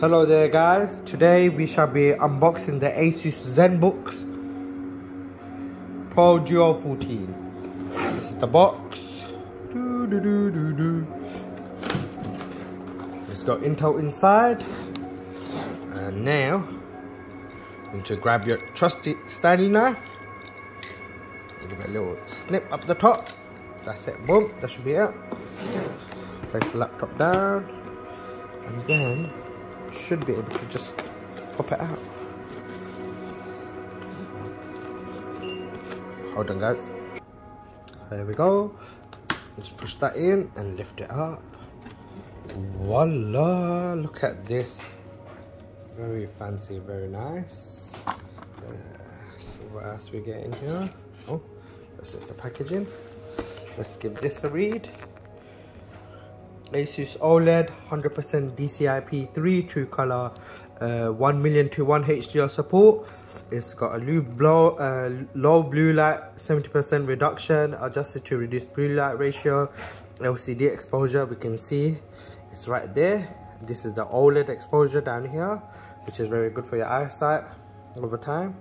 Hello there guys, today we shall be unboxing the Asus ZenBooks Pro Duo 14. This is the box. Doo -doo -doo it's got Intel inside. And now, you need to grab your trusty Stanley knife. Give it a little snip up the top. That's it, boom, that should be it. Place the laptop down. And then, should be able to just pop it out. Hold on guys. There we go. Let's push that in and lift it up. Voila! Look at this. Very fancy, very nice. Uh, what else we get in here? Oh, that's just the packaging. Let's give this a read. Asus OLED 100% DCI-P3 True Color uh, 1 million to 1 HDR support. It's got a low, blow, uh, low blue light 70% reduction adjusted to reduce blue light ratio. LCD exposure we can see it's right there. This is the OLED exposure down here which is very good for your eyesight over time.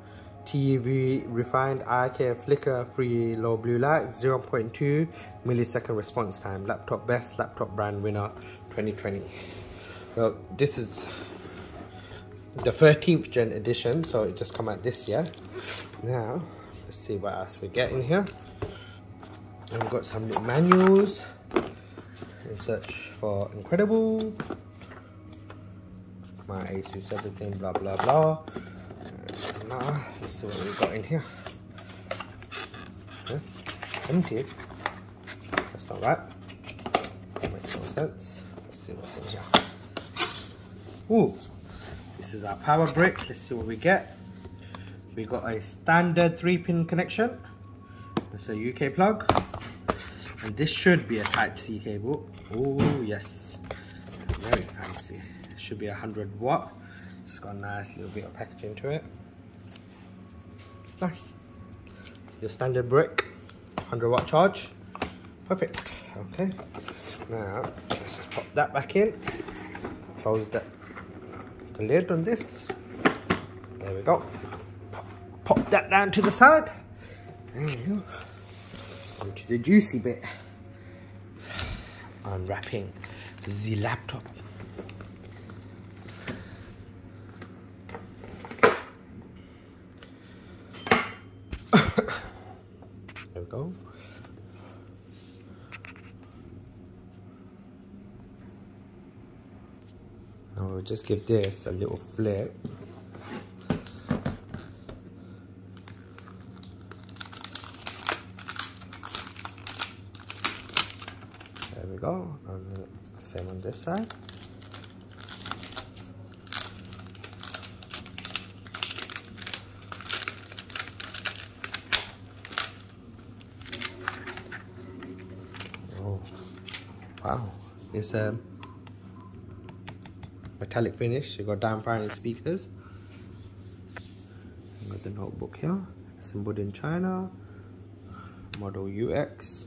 TEV refined care flicker free low blue light 0.2 millisecond response time. Laptop best laptop brand winner 2020 well this is the 13th gen edition so it just come out this year. Now let's see what else we get in here. And we've got some manuals. In search for incredible. My asus everything blah blah blah let's see what we've got in here. Huh? Empty. That's not right. That makes no sense. Let's see what's in here. Ooh, this is our power brick. Let's see what we get. We got a standard three pin connection. It's a UK plug. And this should be a type C cable. Oh yes, very fancy. Should be a 100 watt. It's got a nice little bit of packaging to it nice. Your standard brick, 100 watt charge. Perfect. Okay. Now, let's just pop that back in. Close the, the lid on this. There we go. Pop, pop that down to the side. There you go. Onto the juicy bit. Unwrapping the laptop. Go. Now we'll just give this a little flip. There we go. And same on this side. Wow, it's a um, metallic finish. You got fine speakers. I got the notebook here, assembled in China. Model UX,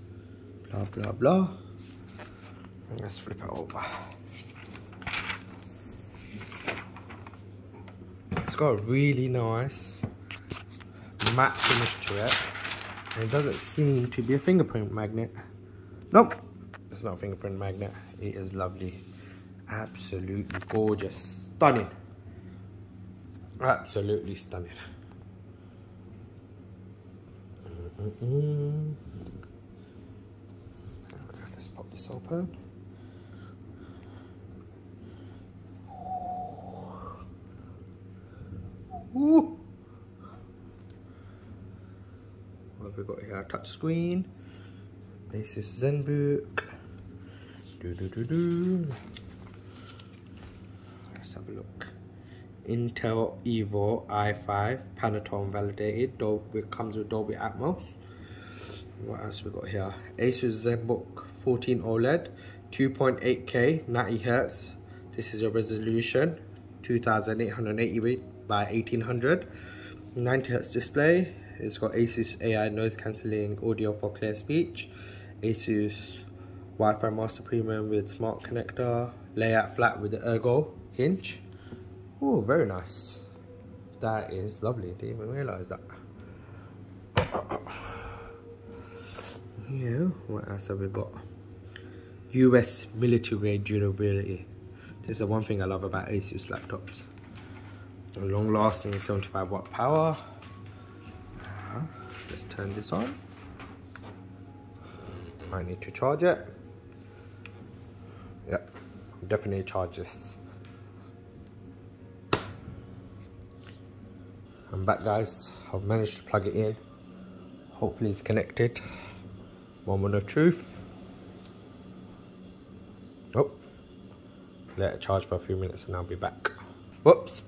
blah blah blah. Let's flip it over. It's got a really nice matte finish to it. And it doesn't seem to be a fingerprint magnet. Nope, it's not a fingerprint magnet. It is lovely. Absolutely gorgeous. Stunning. Absolutely stunning. Mm -mm. Let's pop this open. Ooh. What have we got here? Touch screen. Asus ZenBook. Do, do, do, do. Let's have a look. Intel Evo i5 Pantone validated. Dolby, comes with Dolby Atmos. What else we got here? Asus ZenBook 14 OLED, 2.8K, 90 Hz. This is your resolution, 2880 by 1800. 90 Hz display. It's got Asus AI noise cancelling audio for clear speech. Asus Wi-Fi Master Premium with smart connector, layout flat with the ergo hinge. Oh, very nice. That is lovely. Didn't even realize that. Yeah, what else have we got? US military grade durability. This is the one thing I love about Asus laptops. Long lasting 75 watt power. Uh, let's turn this on. I need to charge it. Yep, definitely charge this. I'm back guys, I've managed to plug it in. Hopefully it's connected. Moment of truth. Oh, let it charge for a few minutes and I'll be back. Whoops.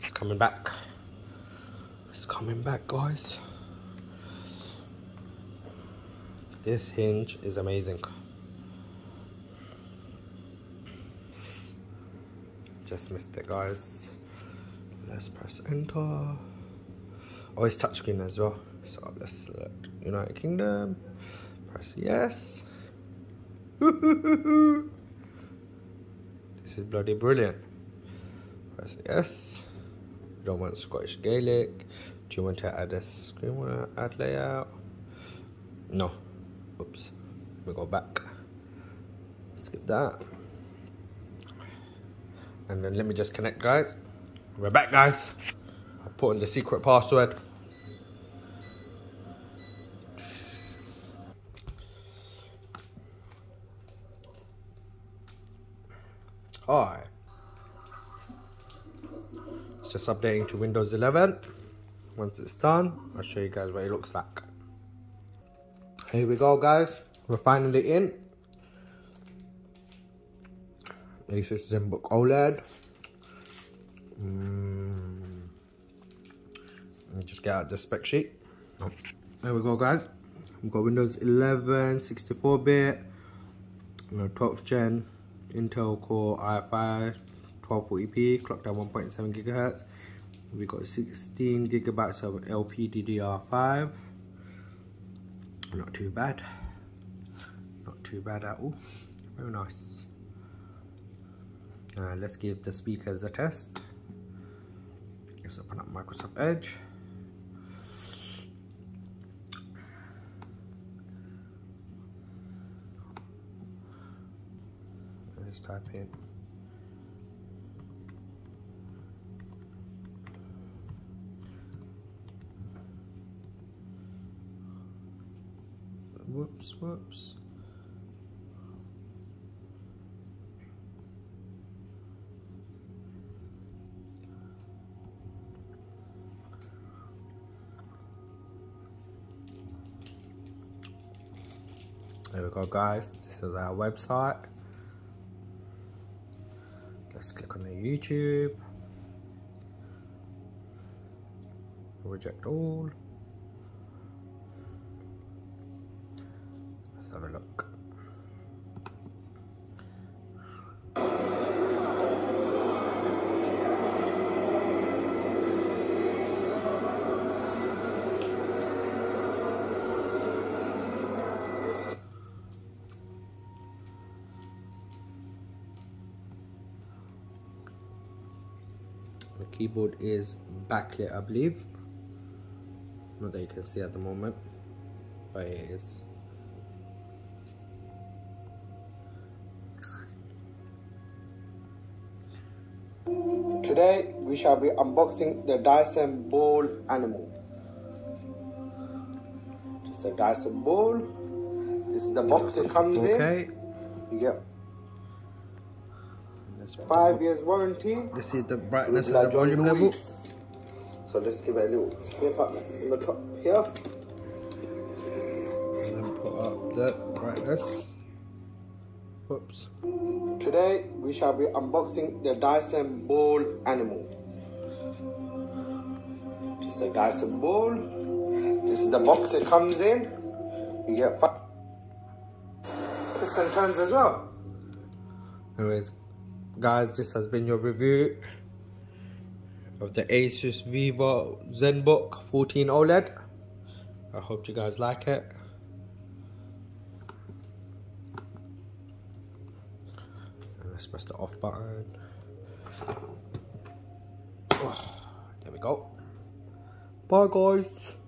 It's coming back. It's coming back guys. This hinge is amazing. Just missed it guys. Let's press enter. Oh, it's touchscreen as well. So let's select United Kingdom. Press yes. this is bloody brilliant. Press yes. You don't want Scottish Gaelic. Do you want to add a screen want to add layout? No. Oops. We go back. Skip that. And then let me just connect guys. We're back guys. I put in the secret password. alright It's just updating to Windows 11. Once it's done, I'll show you guys what it looks like. Here we go guys. We're finally in. Asus ZenBook OLED. Mm. Just get out the spec sheet. There we go guys. We've got Windows 11, 64-bit, you know, 12th gen Intel Core i5 1240p, clocked at 1.7 gigahertz. We've got 16 gigabytes of LPDDR5. Not too bad. Not too bad at all. Very nice. Uh, let's give the speakers a test. Let's open up Microsoft Edge. Let's type in whoops whoops go guys, this is our website. Let's click on the YouTube. Reject all. Keyboard is backlit, I believe. Not that you can see at the moment, but it is. Today we shall be unboxing the Dyson Ball Animal. Just a Dyson Ball. This is the box it comes Okay. in. You get five years warranty. This is the brightness and the volume level. So let's give it a little snip up in the top here. And then put up the brightness. Whoops. Today we shall be unboxing the Dyson Ball Animal. Just a Dyson Ball. This is the box it comes in. You get five and turns as well. Anyways, guys, this has been your review of the Asus Vivo ZenBook 14 OLED. I hope you guys like it. Let's press the off button. There we go. Bye guys.